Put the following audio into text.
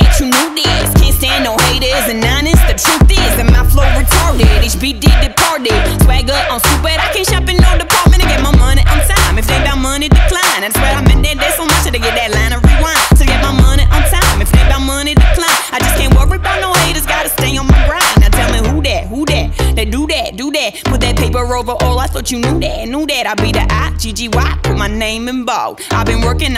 Thought you knew this. Can't stand no haters and honest. The truth is that my flow retarded. HB did departed. Swagger on stupid. I can't shop in no department to get my money on time. If they about money, decline. That's where I'm in day so much to get that line of rewind. To get my money on time. If they about money, decline. I just can't worry about no haters. Gotta stay on my grind. Now tell me who that, who that. They do that, do that. Put that paper over all. I thought you knew that, knew that. I be the I, G G Y. Put my name in bold. I've been working.